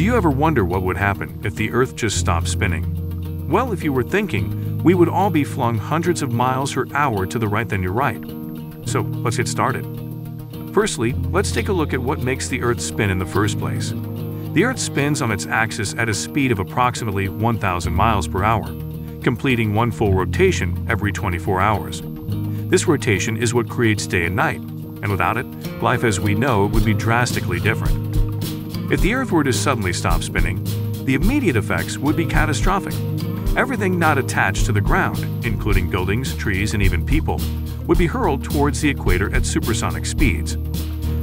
Do you ever wonder what would happen if the Earth just stopped spinning? Well, if you were thinking, we would all be flung hundreds of miles per hour to the right then you're right. So, let's get started. Firstly, let's take a look at what makes the Earth spin in the first place. The Earth spins on its axis at a speed of approximately 1,000 miles per hour, completing one full rotation every 24 hours. This rotation is what creates day and night, and without it, life as we know it would be drastically different. If the Earth were to suddenly stop spinning, the immediate effects would be catastrophic. Everything not attached to the ground, including buildings, trees, and even people, would be hurled towards the equator at supersonic speeds.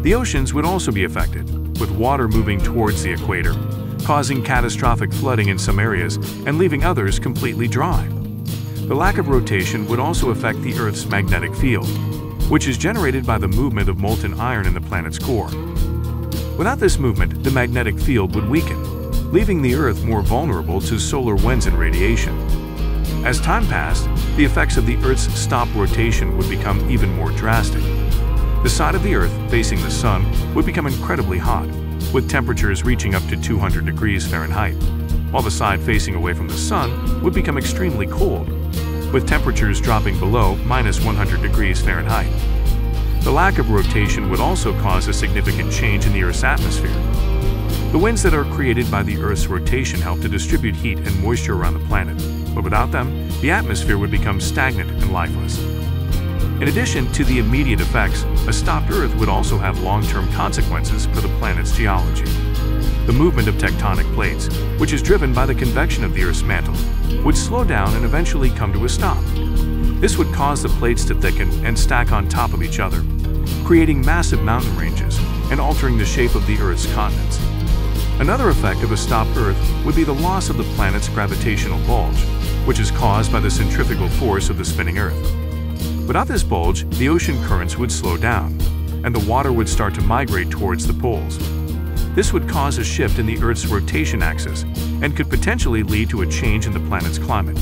The oceans would also be affected, with water moving towards the equator, causing catastrophic flooding in some areas and leaving others completely dry. The lack of rotation would also affect the Earth's magnetic field, which is generated by the movement of molten iron in the planet's core. Without this movement, the magnetic field would weaken, leaving the Earth more vulnerable to solar winds and radiation. As time passed, the effects of the Earth's stop rotation would become even more drastic. The side of the Earth facing the Sun would become incredibly hot, with temperatures reaching up to 200 degrees Fahrenheit, while the side facing away from the Sun would become extremely cold, with temperatures dropping below minus 100 degrees Fahrenheit. The lack of rotation would also cause a significant change in the Earth's atmosphere. The winds that are created by the Earth's rotation help to distribute heat and moisture around the planet, but without them, the atmosphere would become stagnant and lifeless. In addition to the immediate effects, a stopped Earth would also have long-term consequences for the planet's geology. The movement of tectonic plates, which is driven by the convection of the Earth's mantle, would slow down and eventually come to a stop. This would cause the plates to thicken and stack on top of each other, creating massive mountain ranges and altering the shape of the Earth's continents. Another effect of a stopped Earth would be the loss of the planet's gravitational bulge, which is caused by the centrifugal force of the spinning Earth. Without this bulge, the ocean currents would slow down, and the water would start to migrate towards the poles. This would cause a shift in the Earth's rotation axis and could potentially lead to a change in the planet's climate.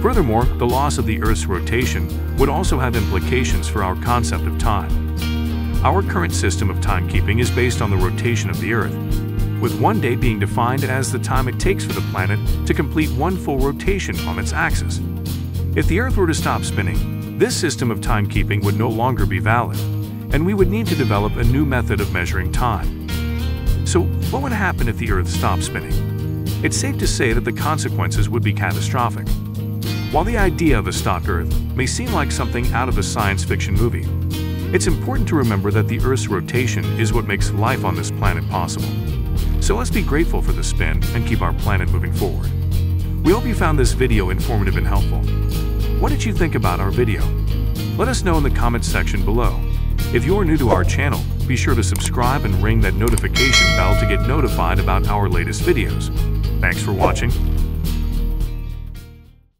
Furthermore, the loss of the Earth's rotation would also have implications for our concept of time. Our current system of timekeeping is based on the rotation of the Earth, with one day being defined as the time it takes for the planet to complete one full rotation on its axis. If the Earth were to stop spinning, this system of timekeeping would no longer be valid, and we would need to develop a new method of measuring time. So, what would happen if the Earth stopped spinning? It's safe to say that the consequences would be catastrophic. While the idea of a stopped Earth may seem like something out of a science fiction movie, it's important to remember that the Earth's rotation is what makes life on this planet possible. So let's be grateful for the spin and keep our planet moving forward. We hope you found this video informative and helpful. What did you think about our video? Let us know in the comments section below. If you're new to our channel, be sure to subscribe and ring that notification bell to get notified about our latest videos. Thanks for watching,